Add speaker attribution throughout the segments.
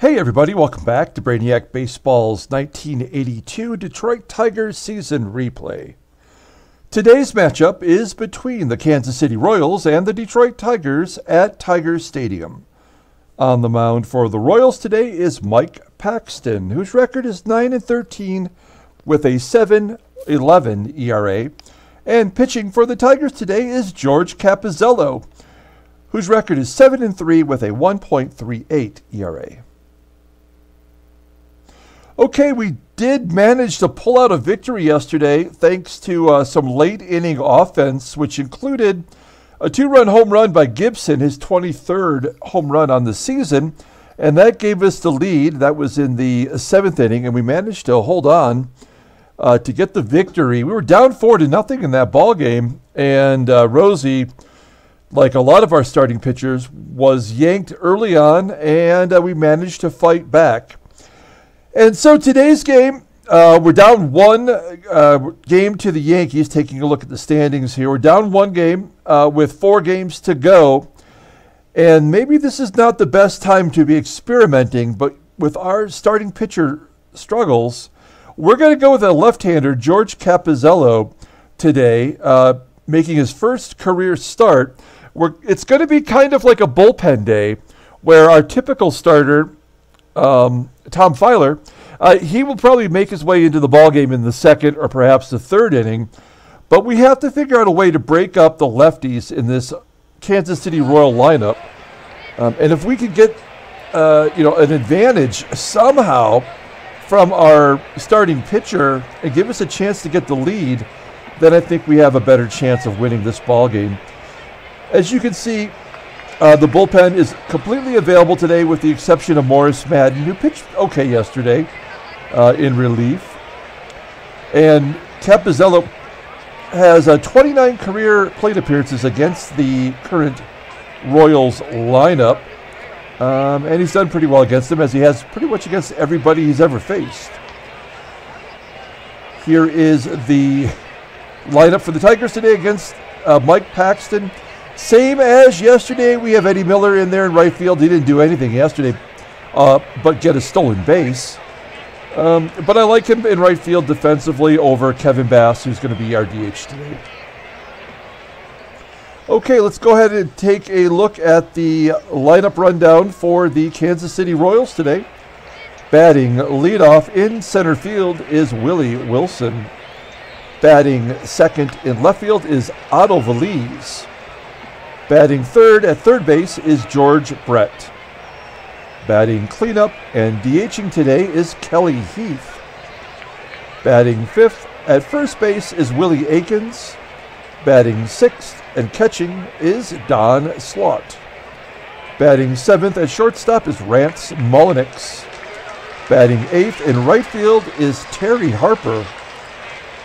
Speaker 1: Hey, everybody, welcome back to Brainiac Baseball's 1982 Detroit Tigers season replay. Today's matchup is between the Kansas City Royals and the Detroit Tigers at Tigers Stadium. On the mound for the Royals today is Mike Paxton, whose record is 9 and 13 with a 7.11 ERA. And pitching for the Tigers today is George Cappuzzello, whose record is 7 and 3 with a 1.38 ERA. Okay, we did manage to pull out a victory yesterday thanks to uh, some late inning offense, which included a two run home run by Gibson, his 23rd home run on the season. And that gave us the lead. That was in the seventh inning, and we managed to hold on uh, to get the victory. We were down four to nothing in that ball game, and uh, Rosie, like a lot of our starting pitchers, was yanked early on, and uh, we managed to fight back. And so today's game, uh, we're down one uh, game to the Yankees. Taking a look at the standings here, we're down one game uh, with four games to go. And maybe this is not the best time to be experimenting, but with our starting pitcher struggles, we're going to go with a left-hander, George Cappuzzello, today, uh, making his first career start. We're, it's going to be kind of like a bullpen day, where our typical starter um, Tom Filer, uh, he will probably make his way into the ball game in the second or perhaps the third inning. But we have to figure out a way to break up the lefties in this Kansas City Royal lineup. Um, and if we could get, uh, you know, an advantage somehow from our starting pitcher and give us a chance to get the lead, then I think we have a better chance of winning this ball game. As you can see, uh, the bullpen is completely available today, with the exception of Morris Madden, who pitched okay yesterday uh, in relief. And Cappuzzello has uh, 29 career plate appearances against the current Royals lineup. Um, and he's done pretty well against them, as he has pretty much against everybody he's ever faced. Here is the lineup for the Tigers today against uh, Mike Paxton. Same as yesterday, we have Eddie Miller in there in right field. He didn't do anything yesterday, uh, but get a stolen base. Um, but I like him in right field defensively over Kevin Bass, who's going to be our DH today. Okay, let's go ahead and take a look at the lineup rundown for the Kansas City Royals today. Batting leadoff in center field is Willie Wilson. Batting second in left field is Otto Velez. Batting third at third base is George Brett. Batting cleanup and DHing today is Kelly Heath. Batting fifth at first base is Willie Aikens. Batting sixth and catching is Don Slaught. Batting seventh at shortstop is Rance Mulliniks. Batting eighth in right field is Terry Harper.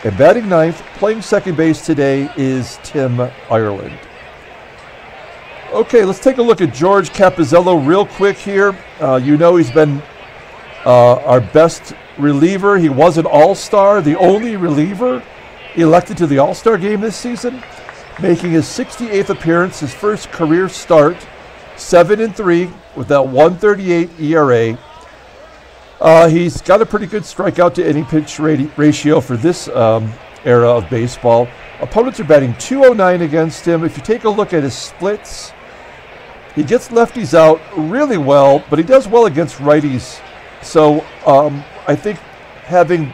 Speaker 1: And batting ninth, playing second base today, is Tim Ireland. Okay, let's take a look at George Cappuzzello real quick here. Uh, you know he's been uh, our best reliever. He was an All Star, the only reliever elected to the All Star game this season, making his 68th appearance, his first career start, seven and three with that 138 ERA. Uh, he's got a pretty good strikeout to any pitch ratio for this um, era of baseball. Opponents are batting 209 against him. If you take a look at his splits, he gets lefties out really well, but he does well against righties. So um, I think having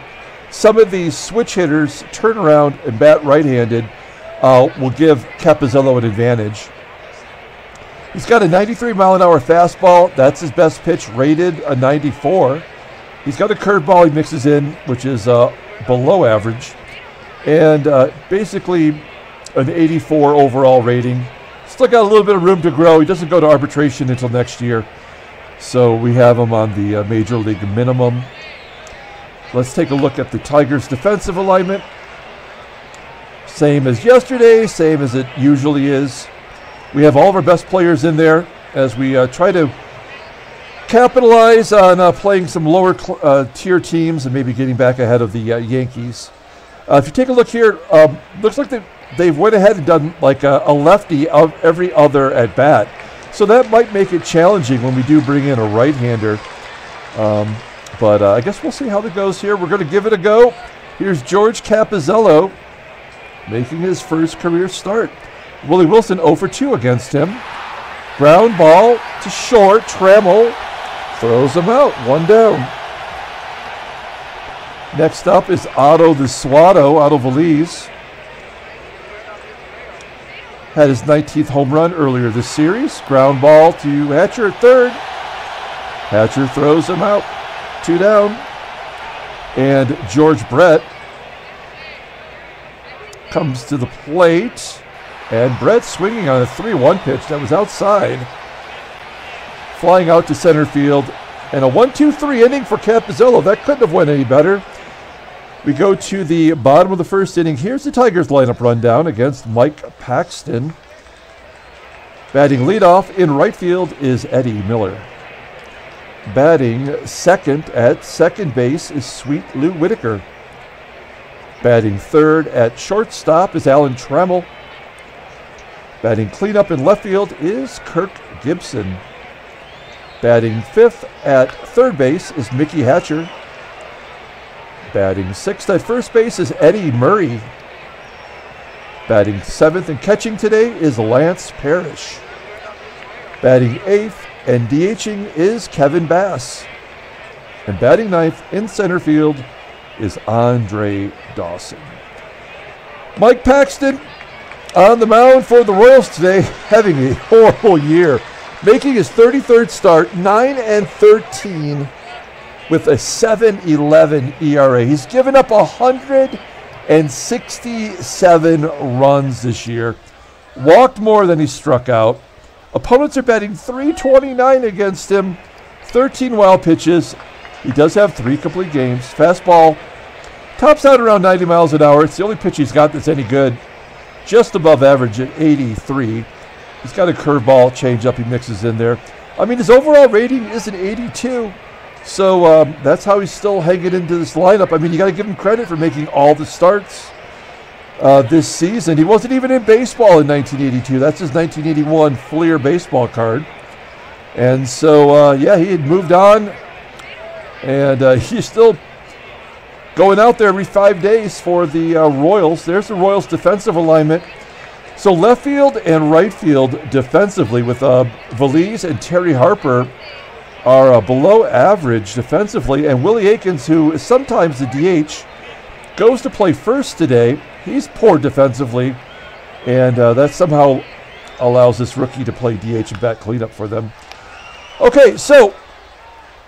Speaker 1: some of these switch hitters turn around and bat right-handed uh, will give Cappuzzello an advantage. He's got a 93 mile an hour fastball. That's his best pitch, rated a 94. He's got a curveball he mixes in, which is uh, below average, and uh, basically an 84 overall rating still got a little bit of room to grow. He doesn't go to arbitration until next year. So we have him on the uh, major league minimum. Let's take a look at the Tigers' defensive alignment. Same as yesterday, same as it usually is. We have all of our best players in there as we uh, try to capitalize on uh, playing some lower uh, tier teams and maybe getting back ahead of the uh, Yankees. Uh, if you take a look here, um, looks like the they've went ahead and done like a, a lefty of every other at bat. So that might make it challenging when we do bring in a right-hander. Um, but uh, I guess we'll see how it goes here. We're going to give it a go. Here's George Cappuzzello making his first career start. Willie Wilson 0 for 2 against him. Ground ball to short. Trammell throws him out. One down. Next up is Otto the Swatto, Otto Velez. Had his 19th home run earlier this series. Ground ball to Hatcher at third. Hatcher throws him out. Two down. And George Brett comes to the plate. And Brett swinging on a 3 1 pitch that was outside. Flying out to center field. And a 1 2 3 inning for Cappuzzello. That couldn't have went any better. We go to the bottom of the first inning. Here's the Tigers lineup rundown against Mike Paxton. Batting leadoff in right field is Eddie Miller. Batting second at second base is Sweet Lou Whitaker. Batting third at shortstop is Alan Trammell. Batting cleanup in left field is Kirk Gibson. Batting fifth at third base is Mickey Hatcher. Batting sixth at first base is Eddie Murray. Batting seventh and catching today is Lance Parrish. Batting eighth and DHing is Kevin Bass. And batting ninth in center field is Andre Dawson. Mike Paxton on the mound for the Royals today, having a horrible year, making his 33rd start, 9 and 13 with a 7.11 ERA. He's given up 167 runs this year, walked more than he struck out. Opponents are batting 329 against him, 13 wild pitches. He does have three complete games. Fastball tops out around 90 miles an hour. It's the only pitch he's got that's any good. Just above average at 83. He's got a curveball changeup he mixes in there. I mean, his overall rating is an 82. So um, that's how he's still hanging into this lineup. I mean, you got to give him credit for making all the starts uh, this season. He wasn't even in baseball in 1982. That's his 1981 Fleer baseball card. And so, uh, yeah, he had moved on, and uh, he's still going out there every five days for the uh, Royals. There's the Royals' defensive alignment. So left field and right field defensively with uh, Velez and Terry Harper are uh, below average defensively, and Willie Aikens, who is sometimes the DH, goes to play first today. He's poor defensively, and uh, that somehow allows this rookie to play DH and bat cleanup for them. Okay, so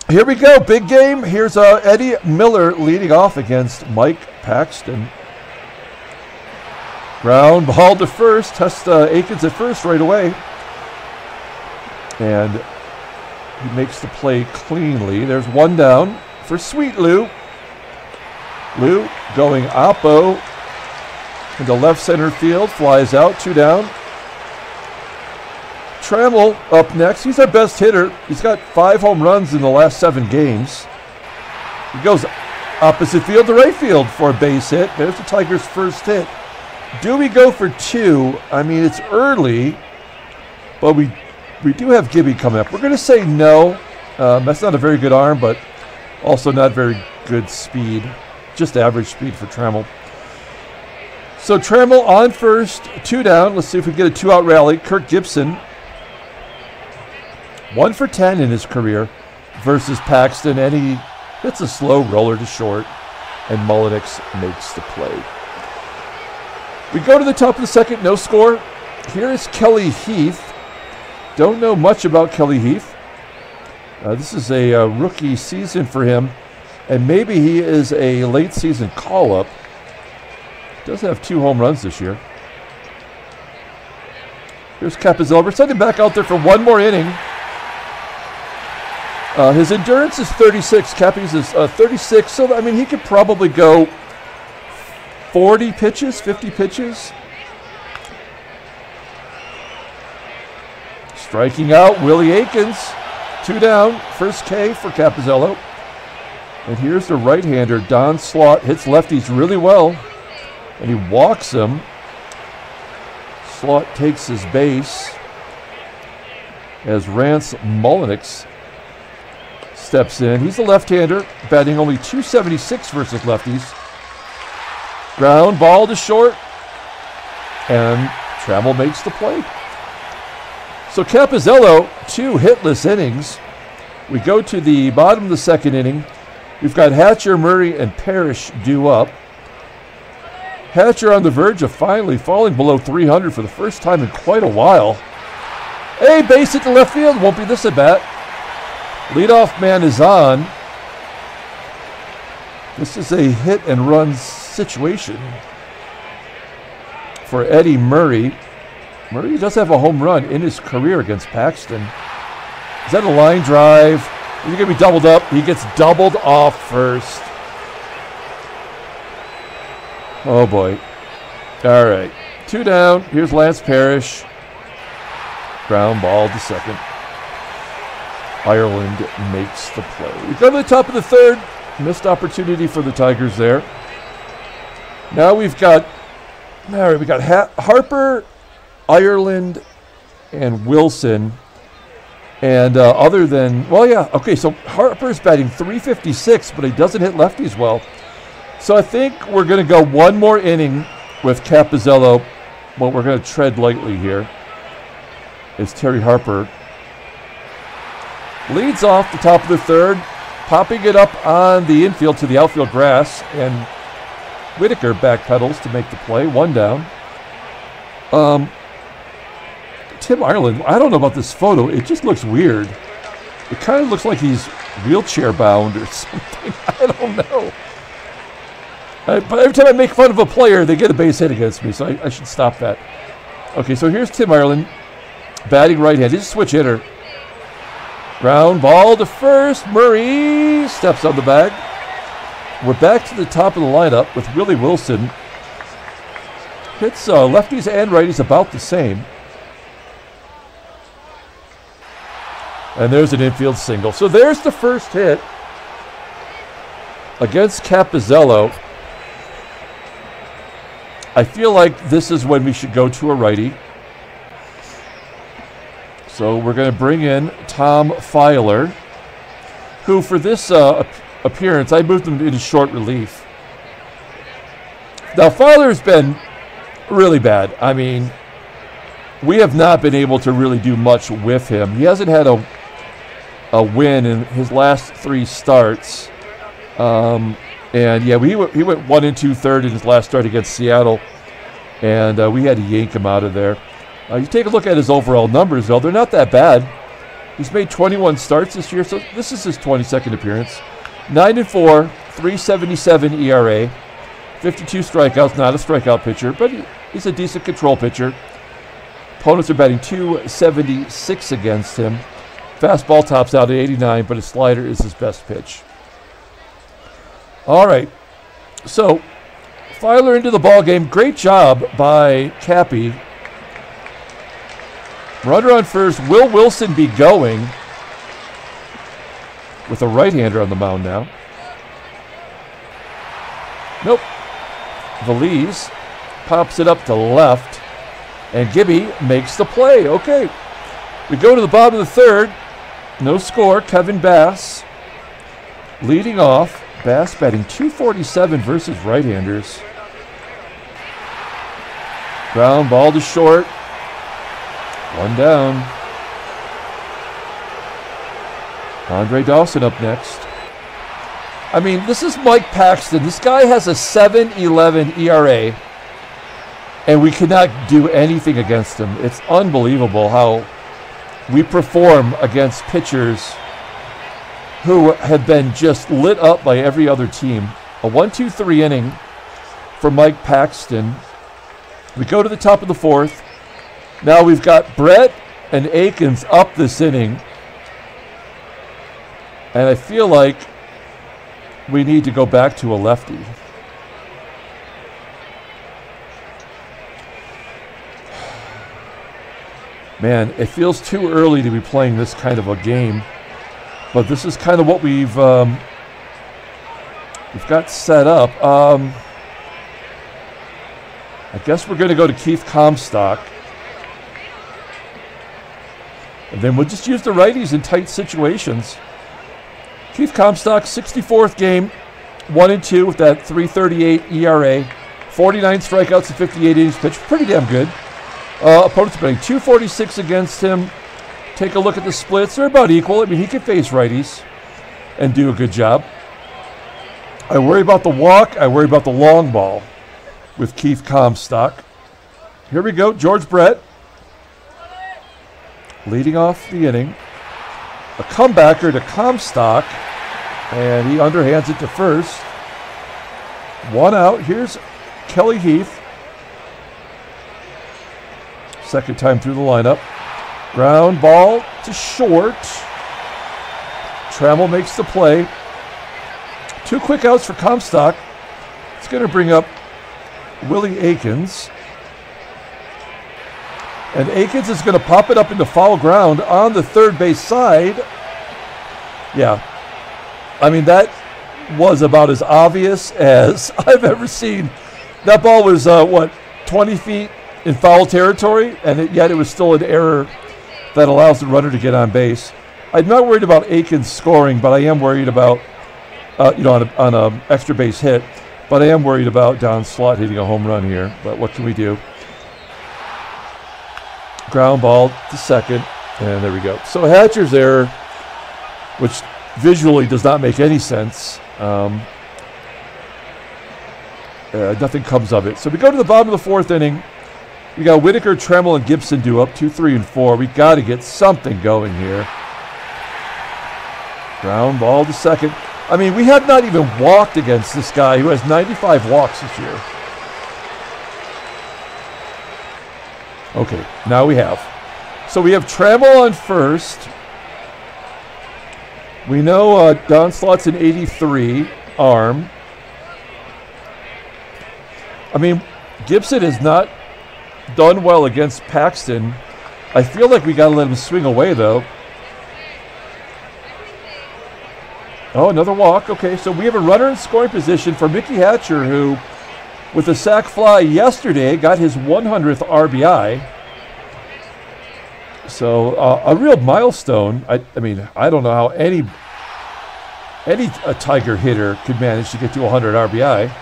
Speaker 1: here we go. Big game. Here's uh, Eddie Miller leading off against Mike Paxton. Ground ball to first. Test uh, Aikens at first right away. And he makes the play cleanly. There's one down for Sweet Lou. Lou going oppo into left center field, flies out, two down. Trammell up next. He's our best hitter. He's got five home runs in the last seven games. He goes opposite field to right field for a base hit. There's the Tigers' first hit. Do we go for two? I mean, it's early, but we we do have Gibby coming up. We're going to say no. Um, that's not a very good arm, but also not very good speed. Just average speed for Trammell. So Trammell on first, two down. Let's see if we get a two-out rally. Kirk Gibson, one for ten in his career, versus Paxton, and he hits a slow roller to short, and Mulliniks makes the play. We go to the top of the second, no score. Here is Kelly Heath. Don't know much about Kelly Heath. Uh, this is a, uh, rookie season for him, and maybe he is a late season call up. Does have two home runs this year. Here's Cappuzzello. We're sending back out there for one more inning. Uh, his endurance is 36. Cappy's is uh, 36, so I mean he could probably go 40 pitches, 50 pitches. Striking out Willie Aikens. Two down. First K for Cappuzzello. And here's the right hander, Don Slaught. Hits lefties really well. And he walks him. Slaught takes his base as Rance Mulliniks steps in. He's a left-hander, batting only 276 versus lefties. Ground ball to short, and Trammell makes the play. So Cappuzzello, two hitless innings. We go to the bottom of the second inning. We've got Hatcher, Murray, and Parrish due up. Hatcher on the verge of finally falling below 300 for the first time in quite a while. A base hit to left field. Won't be this at bat. Leadoff man is on. This is a hit and run situation for Eddie Murray. Murray does have a home run in his career against Paxton. Is that a line drive? Is he going to be doubled up? He gets doubled off first. Oh boy. All right. Two down. Here's Lance Parrish. Ground ball to second. Ireland makes the play. We go to the top of the third. Missed opportunity for the Tigers there. Now we've got, all right, we got ha- Harper, Ireland, and Wilson. And uh, other than, well, yeah, okay, so Harper's batting 356, but he doesn't hit lefties well. So I think we're going to go one more inning with Cappuzzello, but we're going to tread lightly here. Is Terry Harper leads off the top of the third, popping it up on the infield to the outfield grass, and Whitaker backpedals to make the play, one down. Um, Tim Ireland, I don't know about this photo. It just looks weird. It kind of looks like he's wheelchair bound or something. I don't know. I, but every time I make fun of a player, they get a base hit against me, so I, I should stop that. Okay, so here's Tim Ireland, batting right hand. He's a switch hitter. Ground ball to first. Murray steps on the bag. We're back to the top of the lineup with Willie Wilson. Hits uh, lefties and righties about the same. And there's an infield single. So there's the first hit against Cappuzzello. I feel like this is when we should go to a righty. So we're going to bring in Tom Filer, who for this uh, appearance, I moved him into short relief. Now, Filer's been really bad. I mean, we have not been able to really do much with him. He hasn't had a, a win in his last three starts. Um, and yeah, went, he went one and two third in his last start against Seattle, and uh, we had to yank him out of there. Uh, you take a look at his overall numbers, though, they're not that bad. He's made 21 starts this year, so this is his 22nd appearance. 9 and 4, 377 ERA, 52 strikeouts, not a strikeout pitcher, but he, he's a decent control pitcher. Opponents are batting 276 against him. Fastball tops out at 89, but his slider is his best pitch. All right. So, Filer into the ball game. Great job by Cappy Runner on first. Will Wilson be going with a right-hander on the mound now? Nope. Velez pops it up to left, and Gibby makes the play. Okay. We go to the bottom of the third. No score. Kevin Bass leading off. Bass batting 247 versus right-handers. Ground ball to short. One down. Andre Dawson up next. I mean, this is Mike Paxton. This guy has a 7.11 ERA, and we cannot do anything against him. It's unbelievable how we perform against pitchers who have been just lit up by every other team. A 1 2 3 inning for Mike Paxton. We go to the top of the fourth. Now we've got Brett and Aikens up this inning. And I feel like we need to go back to a lefty. Man, it feels too early to be playing this kind of a game, but this is kind of what we've um, we've got set up. Um, I guess we're going to go to Keith Comstock. And then we'll just use the righties in tight situations. Keith Comstock, 64th game, 1 and 2 with that 338 ERA, 49 strikeouts and 58 innings pitched. Pretty damn good. Uh, opponents playing 246 against him. Take a look at the splits. They're about equal. I mean, he can face righties and do a good job. I worry about the walk. I worry about the long ball with Keith Comstock. Here we go. George Brett leading off the inning. A comebacker to Comstock, and he underhands it to first. One out. Here's Kelly Heath. Second time through the lineup. Ground ball to short. Trammell makes the play. Two quick outs for Comstock. It's going to bring up Willie Aikens. And Aikens is going to pop it up into foul ground on the third base side. Yeah. I mean, that was about as obvious as I've ever seen. That ball was, uh, what, 20 feet in foul territory, and it, yet it was still an error that allows the runner to get on base. I'm not worried about Aiken scoring, but I am worried about, uh, you know, on an on a extra base hit. But I am worried about Don Slaught hitting a home run here. But what can we do? Ground ball to second, and there we go. So Hatcher's error, which visually does not make any sense. Um, uh, nothing comes of it. So we go to the bottom of the fourth inning. We got Whitaker, Trammell, and Gibson do up two, three, and four. We got to get something going here. Ground ball to second. I mean, we have not even walked against this guy who has 95 walks this year. Okay, now we have. So we have Trammell on first. We know uh, Don Slaught's an 83 arm. I mean, Gibson has not done well against Paxton. I feel like we got to let him swing away, though. Oh, another walk. Okay, so we have a runner in scoring position for Mickey Hatcher, who, with a sac fly yesterday, got his 100th RBI. So uh, a real milestone. I, I, mean, I don't know how any any a Tiger hitter could manage to get to 100 RBI,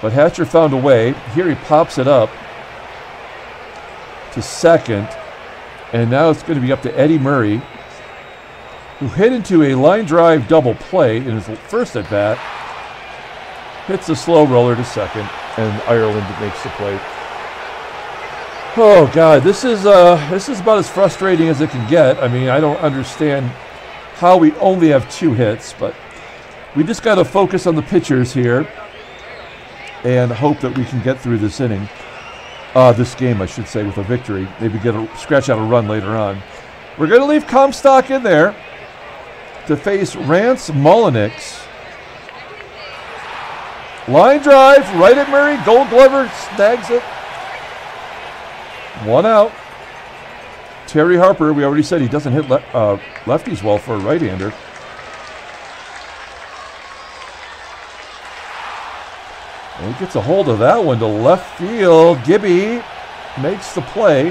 Speaker 1: but Hatcher found a way. Here he pops it up to second, and now it's going to be up to Eddie Murray who hit into a line drive double play in his first at bat, hits a slow roller to second, and Ireland makes the play. Oh God, this is uh, this is about as frustrating as it can get. I mean, I don't understand how we only have two hits, but we just got to focus on the pitchers here and hope that we can get through this inning, uh, this game, I should say, with a victory. Maybe get a scratch out a run later on. We're going to leave Comstock in there to face Rance Mulliniks. Line drive right at Murray. Gold Glover snags it. One out. Terry Harper, we already said he doesn't hit le- uh, lefties well for a right hander. And he gets a hold of that one to left field. Gibby makes the play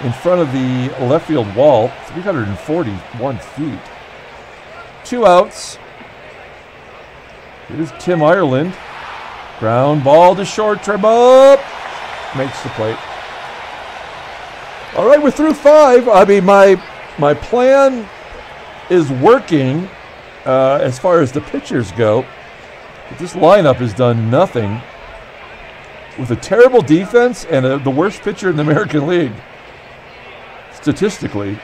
Speaker 1: in front of the left field wall, 341 feet. Two outs. Here's Tim Ireland. Ground ball to short. Trim up. Makes the plate. All right, we're through five. I mean, my my plan is working uh, as far as the pitchers go. But this lineup has done nothing with a terrible defense and a, the worst pitcher in the American League statistically.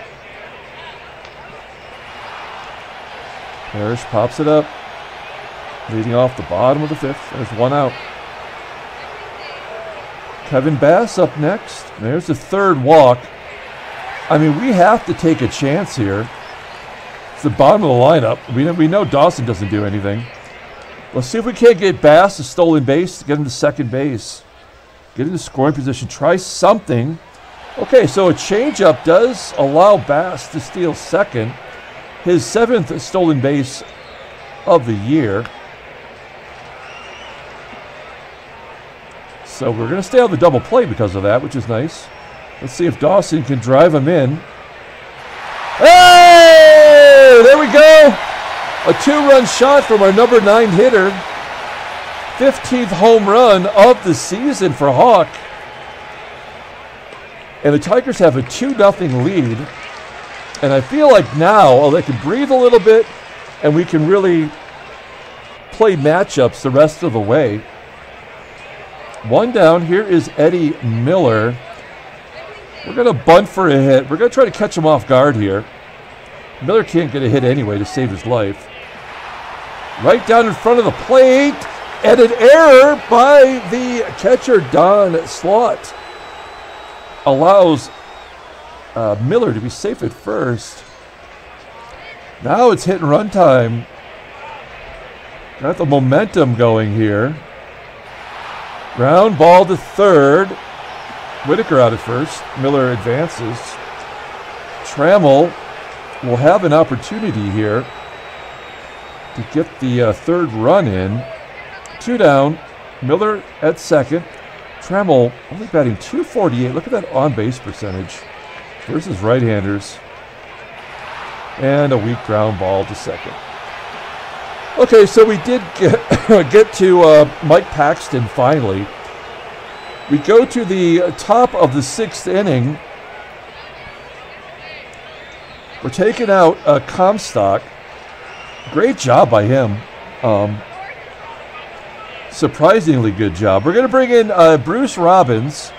Speaker 1: Parrish pops it up, leading off the bottom of the fifth. There's one out. Kevin Bass up next. There's the third walk. I mean, we have to take a chance here. It's the bottom of the lineup. We know, we know Dawson doesn't do anything. Let's see if we can't get Bass a stolen base, get him to second base, get into scoring position, try something. Okay, so a changeup does allow Bass to steal second his seventh stolen base of the year. So we're going to stay on the double play because of that, which is nice. Let's see if Dawson can drive him in. Hey! There we go. A two run shot from our number nine hitter. 15th home run of the season for Hawk. And the Tigers have a 2 0 lead. And I feel like now oh, they can breathe a little bit and we can really play matchups the rest of the way. One down. Here is Eddie Miller. We're going to bunt for a hit. We're going to try to catch him off guard here. Miller can't get a hit anyway to save his life. Right down in front of the plate. And an error by the catcher, Don Slaught. Allows uh, Miller to be safe at first. Now it's hit and run time. Got the momentum going here. Ground ball to third. Whitaker out at first. Miller advances. Trammell will have an opportunity here to get the uh, third run in. Two down. Miller at second. Trammell only batting 248. Look at that on base percentage versus right handers. And a weak ground ball to second. Okay, so we did get, get to uh, Mike Paxton finally. We go to the top of the sixth inning. We're taking out uh, Comstock. Great job by him. Um, surprisingly good job. We're going to bring in uh, Bruce Robbins.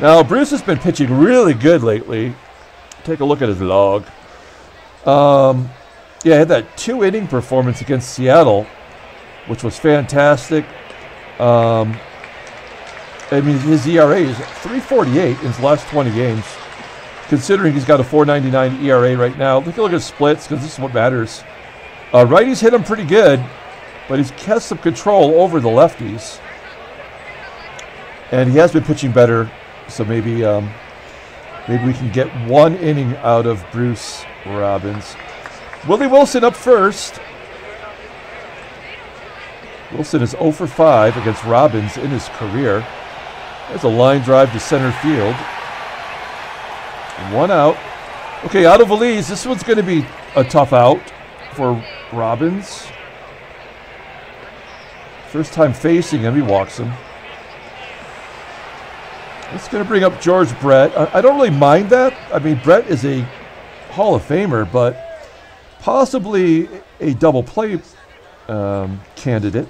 Speaker 1: Now, Bruce has been pitching really good lately. Take a look at his log. Um, yeah, had that two inning performance against Seattle, which was fantastic. Um, I mean, his ERA is 348 in his last 20 games. Considering he's got a 499 ERA right now. A look at splits because this is what matters. Uh, righties hit him pretty good, but he's kept some control over the lefties. And he has been pitching better, so maybe um, maybe we can get one inning out of Bruce Robbins. Willie Wilson up first. Wilson is 0 for 5 against Robbins in his career. There's a line drive to center field. One out. Okay, out of Velez, this one's going to be a tough out for Robbins. First time facing him, he walks him. It's going to bring up George Brett. I, I don't really mind that. I mean, Brett is a Hall of Famer, but possibly a double play um, candidate.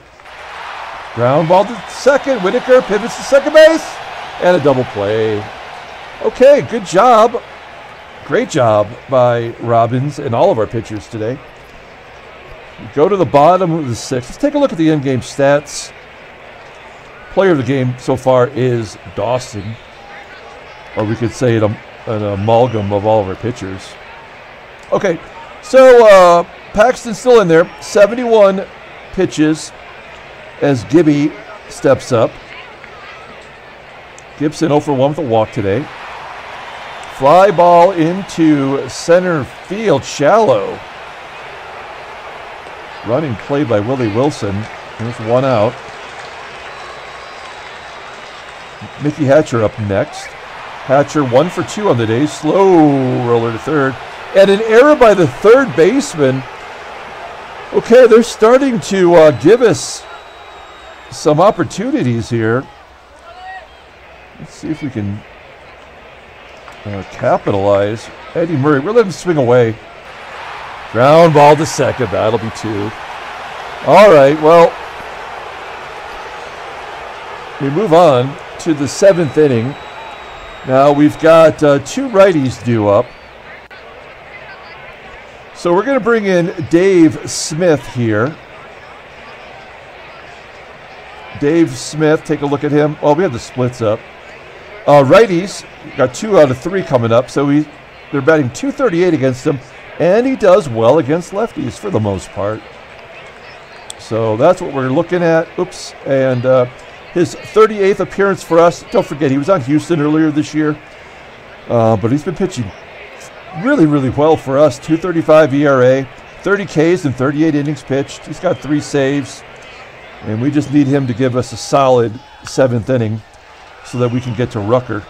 Speaker 1: Ground ball to second. Whitaker pivots to second base. And a double play. Okay, good job. Great job by Robbins and all of our pitchers today. We go to the bottom of the sixth. Let's take a look at the end game stats. Player of the game so far is Dawson. Or we could say an, an amalgam of all of our pitchers. Okay, so uh, Paxton's still in there. 71 pitches as Gibby steps up. Gibson 0 for 1 with a walk today. Fly ball into center field, shallow. Running play by Willie Wilson. There's one out. Mickey Hatcher up next. Hatcher one for two on the day. Slow roller to third. And an error by the third baseman. Okay, they're starting to uh, give us some opportunities here. Let's see if we can uh, capitalize. Eddie Murray, we're letting him swing away. Ground ball to second. That'll be two. All right, well, we move on to the seventh inning. Now we've got uh, two righties due up. So we're going to bring in Dave Smith here. Dave Smith, take a look at him. Oh, we have the splits up. Uh, righties got two out of three coming up, so he, they're batting 238 against him, and he does well against lefties for the most part. So that's what we're looking at. Oops, and uh, his 38th appearance for us. Don't forget, he was on Houston earlier this year, uh, but he's been pitching really, really well for us. 235 ERA, 30 Ks and 38 innings pitched. He's got three saves, and we just need him to give us a solid seventh inning so that we can get to Rucker.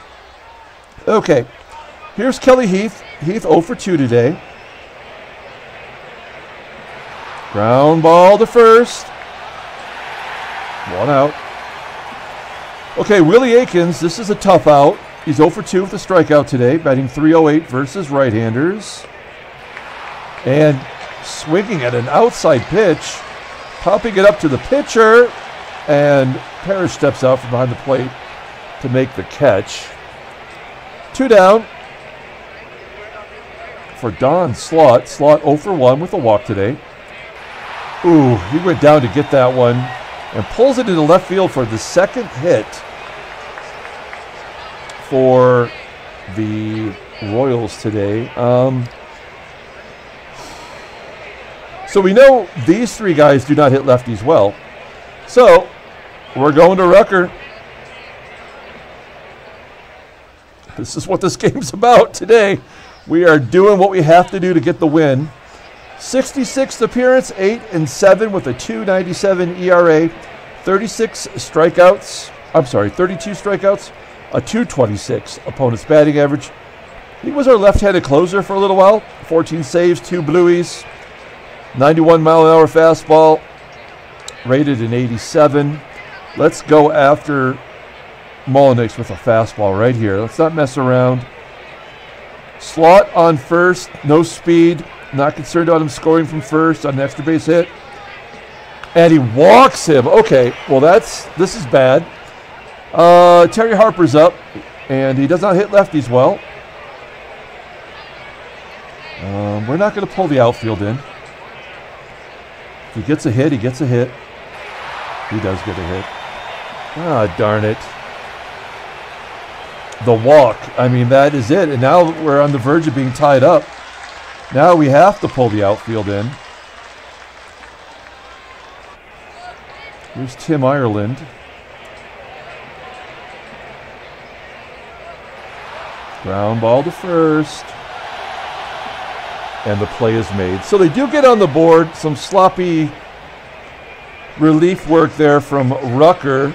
Speaker 1: Okay, here's Kelly Heath. Heath 0 for 2 today. Ground ball to first. One out. Okay, Willie Aikens, this is a tough out. He's 0 for 2 with a strikeout today, batting 308 versus right handers. And swinging at an outside pitch, popping it up to the pitcher, and Parrish steps out from behind the plate to make the catch. Two down for Don Slaught. Slaught 0 for 1 with a walk today. Ooh, he went down to get that one and pulls it into left field for the second hit for the Royals today. Um, so we know these three guys do not hit lefties well. So we're going to Rucker. This is what this game's about today. We are doing what we have to do to get the win. 66th appearance, 8 and 7 with a 297 ERA, 36 strikeouts. I'm sorry, 32 strikeouts, a 226 opponent's batting average. He was our left handed closer for a little while. 14 saves, two blueies, 91 mile an hour fastball, rated an 87. Let's go after Mulliniks with a fastball right here. Let's not mess around. Slaught on first, no speed. Not concerned about him scoring from first on an extra base hit. And he walks him. Okay, well that's this is bad. Uh, Terry Harper's up, and he does not hit lefties well. Um, we're not going to pull the outfield in. He gets a hit, he gets a hit. He does get a hit. Ah, darn it. The walk. I mean, that is it. And now we're on the verge of being tied up. Now we have to pull the outfield in. Here's Tim Ireland. Ground ball to first. And the play is made. So they do get on the board. Some sloppy relief work there from Rucker.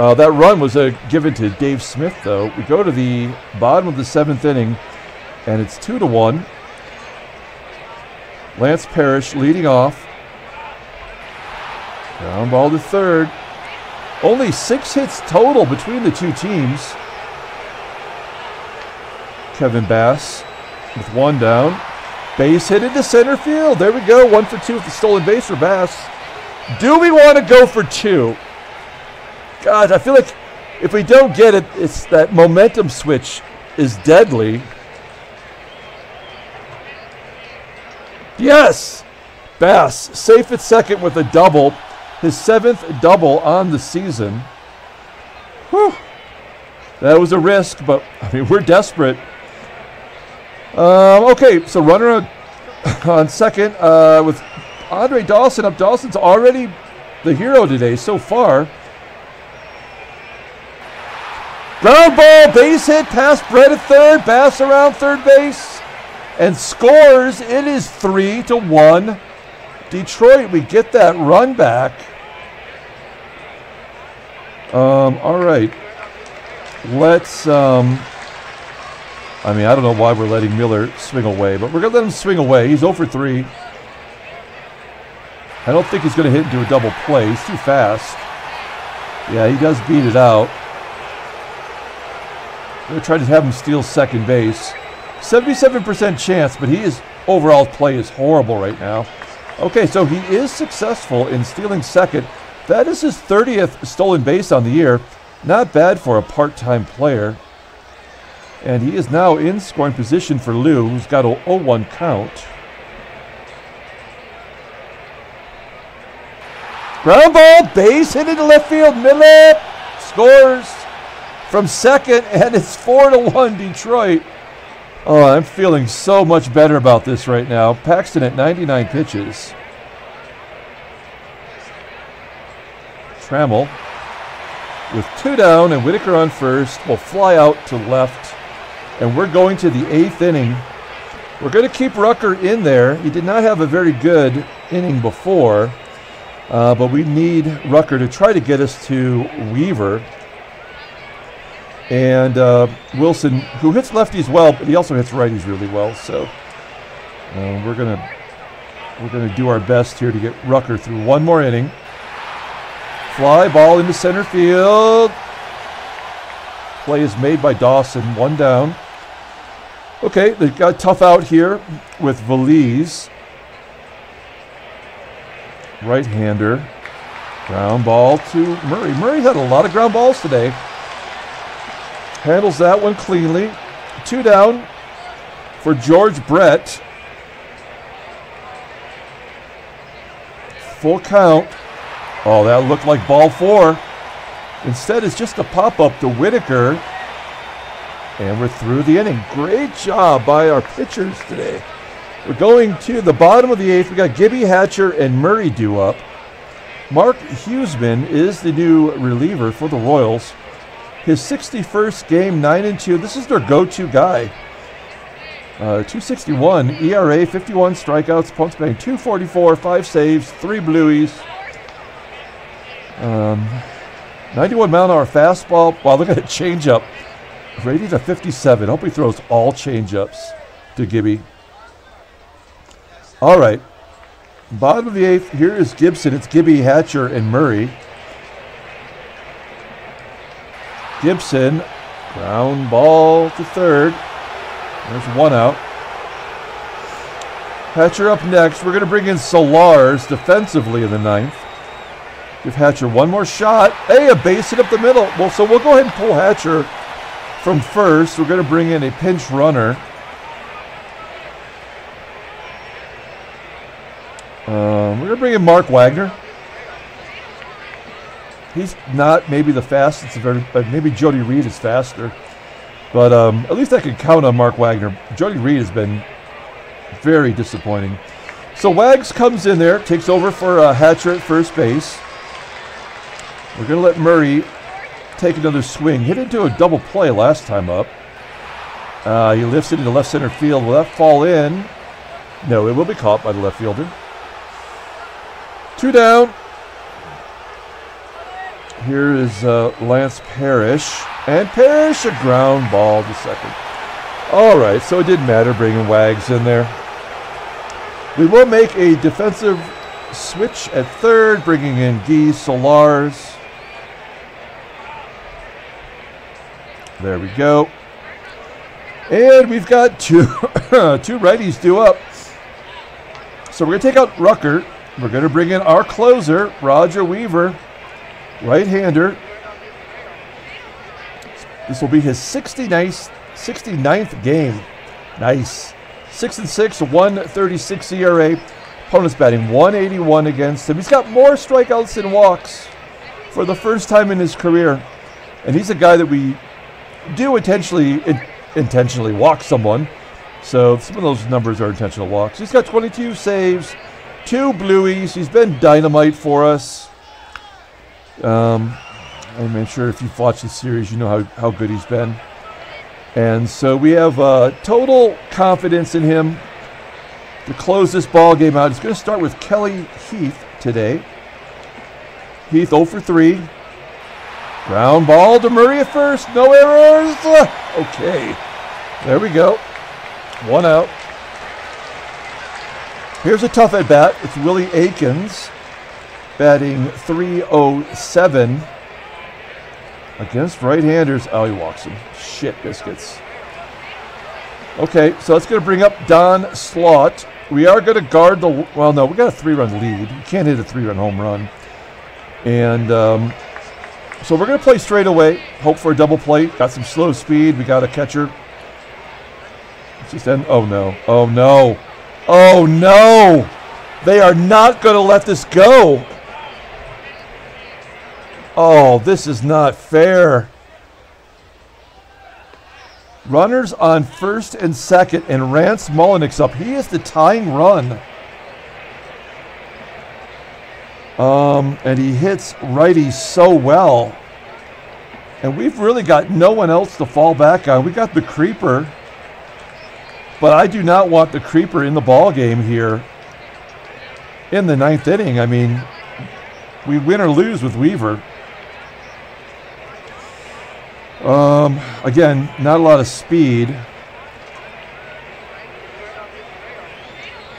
Speaker 1: Uh, that run was uh, given to Dave Smith, though. We go to the bottom of the seventh inning, and it's two to one. Lance Parrish leading off. Ground ball to third. Only six hits total between the two teams. Kevin Bass with one down. Base hit into center field. There we go. One for two with the stolen base for Bass. Do we want to go for two? God, I feel like if we don't get it, it's that momentum switch is deadly. Yes! Bass, safe at second with a double. His seventh double on the season. Whew. That was a risk, but I mean, we're desperate. Um, okay, so runner on, on second uh, with Andre Dawson up. Dawson's already the hero today so far. Ground ball, base hit pass Brett at third, Bass around third base, and scores. It is three to one. Detroit, we get that run back. Um, all right. Let's. Um, I mean, I don't know why we're letting Miller swing away, but we're going to let him swing away. He's 0 for 3. I don't think he's going to hit into a double play. He's too fast. Yeah, he does beat it out. They're going to try to have him steal second base. 77% chance, but he is overall play is horrible right now. Okay, so he is successful in stealing second. That is his 30th stolen base on the year. Not bad for a part-time player. And he is now in scoring position for Lou, who's got a 0-1 count. Ground ball, base hit into left field. Miller scores from second, and it's 4 to 1 Detroit. Oh, I'm feeling so much better about this right now. Paxton at 99 pitches. Trammell with two down and Whitaker on first will fly out to left. And we're going to the eighth inning. We're going to keep Rucker in there. He did not have a very good inning before, uh, but we need Rucker to try to get us to Weaver. And uh, Wilson, who hits lefties well, but he also hits righties really well. So uh, we're going to we're to do our best here to get Rucker through one more inning. Fly ball into center field. Play is made by Dawson, one down. Okay, they've got tough out here with Velez. Right hander. Ground ball to Murray. Murray had a lot of ground balls today. Handles that one cleanly. Two down for George Brett. Full count. Oh, that looked like ball four. Instead, it's just a pop up to Whitaker. And we're through the inning. Great job by our pitchers today. We're going to the bottom of the eighth. We got Gibby Hatcher and Murray due up. Mark Huseman is the new reliever for the Royals. His 61st game, 9 and 2. This is their go to guy. Uh, 261 ERA, 51 strikeouts, punts batting 244, 5 saves, 3 blueies. Um, 91 mile an hour fastball. Wow, look at a changeup. Rated a 57. Hope he throws all changeups to Gibby. All right. Bottom of the eighth. Here is Gibson. It's Gibby, Hatcher, and Murray. Gibson. Ground ball to third. There's one out. Hatcher up next. We're going to bring in Sularz defensively in the ninth. Give Hatcher one more shot. Hey, a base hit up the middle. Well, so we'll go ahead and pull Hatcher from first. We're going to bring in a pinch runner. Um, we're going to bring in Mark Wagner. He's not maybe the fastest of but maybe Jody Reed is faster. But um, at least I can count on Mark Wagner. Jody Reed has been very disappointing. So Wags comes in there, takes over for uh, Hatcher at first base. We're going to let Murray take another swing. Hit into a double play last time up. Uh, he lifts it into left center field. Will that fall in? No, it will be caught by the left fielder. Two down. Here is uh, Lance Parrish. And Parrish, a ground ball to second. All right, so it didn't matter bringing Wags in there. We will make a defensive switch at third, bringing in Guy Sularz. There we go. And we've got two, two righties due up. So we're going to take out Rucker. We're going to bring in our closer, Roger Weaver, right-hander. This will be his 69th, 69th game. Nice. 6 and 6, 136 ERA. Opponent's batting 181 against him. He's got more strikeouts than walks for the first time in his career. And he's a guy that we do intentionally in, intentionally walk someone. So some of those numbers are intentional walks. He's got 22 saves, two blueies. He's been dynamite for us. Um, I'm sure if you've watched the series, you know how, how good he's been. And so we have uh, total confidence in him to close this ball game out. It's going to start with Kelly Heath today. Heath 0 for 3. Ground ball to Murray at first. No errors. Okay. There we go. One out. Here's a tough at bat. It's Willie Aikens batting 307 against right handers. Oh, he walks him. Shit biscuits. Okay, so that's going to bring up Don Slaught. We are going to guard the. Well, no, we got a three run lead. You can't hit a three run home run. And um, so we're going to play straight away. Hope for a double play. Got some slow speed. We got a catcher. Just end. Oh no. Oh no. Oh no. They are not going to let this go. Oh, this is not fair. Runners on first and second, and Rance Mulliniks up. He is the tying run. Um, and he hits righty so well. And we've really got no one else to fall back on. We got the creeper. But I do not want the creeper in the ball game here in the ninth inning. I mean, we win or lose with Weaver. Um, again, not a lot of speed.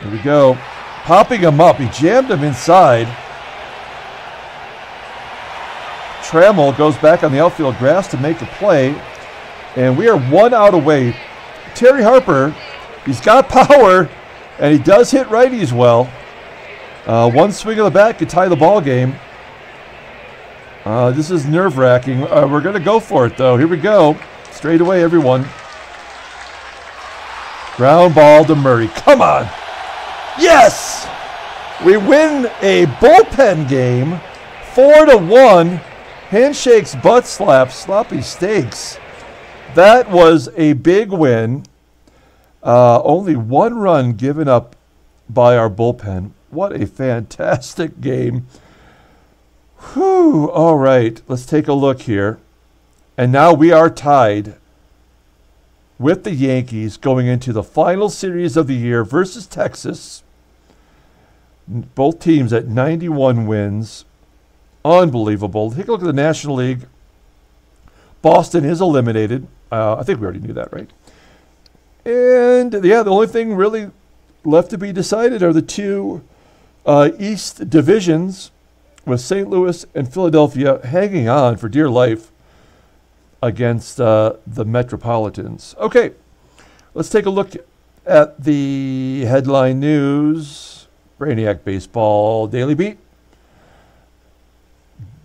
Speaker 1: Here we go. popping him up. He jammed him inside. Trammell goes back on the outfield grass to make the play, and we are one out away. Terry Harper, he's got power, and he does hit righties well. Uh, one swing of the bat could tie the ball game. Uh, this is nerve wracking. Uh, we're going to go for it, though. Here we go. Straight away, everyone. Ground ball to Murray. Come on. Yes! We win a bullpen game, four to one. Handshakes, butt slaps, sloppy steaks. That was a big win. Uh, only one run given up by our bullpen. What a fantastic game. Whew. All right, let's take a look here. And now we are tied with the Yankees going into the final series of the year versus Texas. Both teams at 91 wins. Unbelievable. Take a look at the National League. Boston is eliminated. Uh, I think we already knew that, right? And yeah, the only thing really left to be decided are the two uh, East divisions with St. Louis and Philadelphia hanging on for dear life against uh, the Metropolitans. Okay, let's take a look at the headline news. Brainiac Baseball Daily Beat.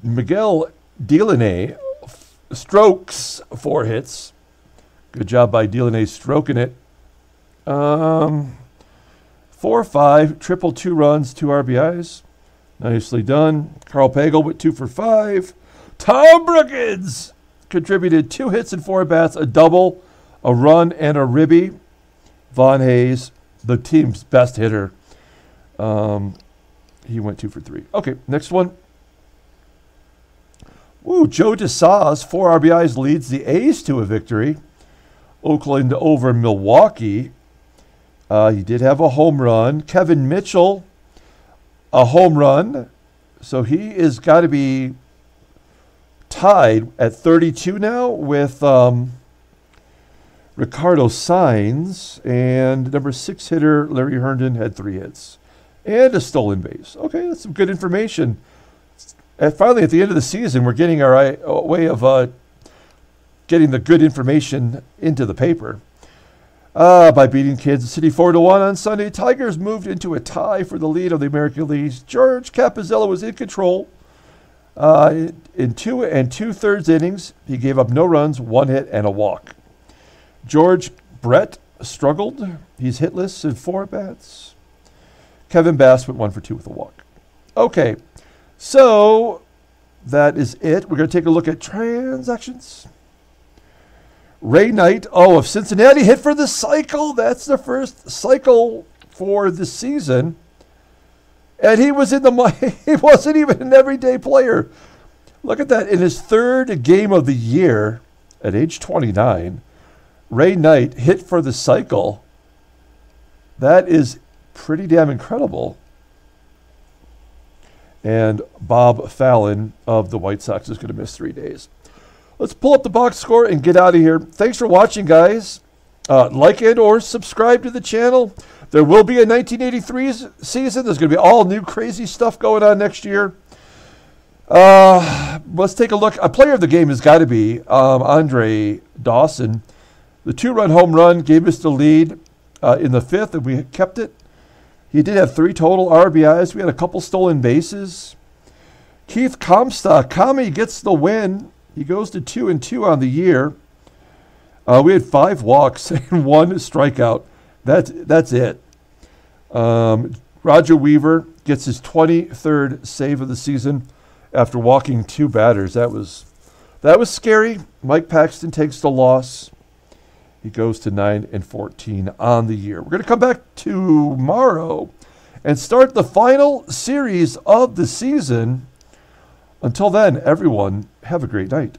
Speaker 1: Miguel Delaney strokes four hits. Good job by Delaney stroking it. Um, four five, triple two runs, two RBIs. Nicely done. Karl Pagel with two for five. Tom Brookens contributed two hits and four bats, a double, a run, and a ribby. Von Hayes, the team's best hitter. Um, he went two for three. Okay, next one. Ooh, Joe DeSaz, four RBIs, leads the A's to a victory. Oakland over Milwaukee. Uh, he did have a home run. Kevin Mitchell, a home run. So he is got to be tied at 32 now with um, Ricardo Signs And number six hitter, Larry Herndon, had three hits and a stolen base. Okay, that's some good information. And finally, at the end of the season, we're getting our way of uh, getting the good information into the paper. Uh, by beating Kansas City 4 to 1 on Sunday, Tigers moved into a tie for the lead of the American League. George Cappuzzello was in control. Uh, in two and two thirds innings, he gave up no runs, one hit, and a walk. George Brett struggled. He's hitless in four bats. Kevin Bass went one for two with a walk. Okay, so that is it. We're going to take a look at transactions. Ray Knight, oh, if Cincinnati hit for the cycle, that's the first cycle for the season. And he was in the he wasn't even an everyday player. Look at that. In his third game of the year, at age 29, Ray Knight hit for the cycle. That is pretty damn incredible. And Bob Fallon of the White Sox is going to miss three days. Let's pull up the box score and get out of here. Thanks for watching, guys. Uh, like and or subscribe to the channel. There will be a 1983 season. There's going to be all new crazy stuff going on next year. Uh, let's take a look. A player of the game has got to be um, Andre Dawson. The two-run home run gave us the lead uh, in the fifth, and we kept it. He did have three total RBIs. We had a couple stolen bases. Keith Comstock, Kami gets the win. He goes to two and two on the year. Uh, we had five walks and one strikeout. That's that's it. Um, Roger Weaver gets his 23rd save of the season after walking two batters. That was that was scary. Mike Paxton takes the loss. He goes to 9 and 14 on the year. We're going to come back tomorrow and start the final series of the season. Until then, everyone, have a great night.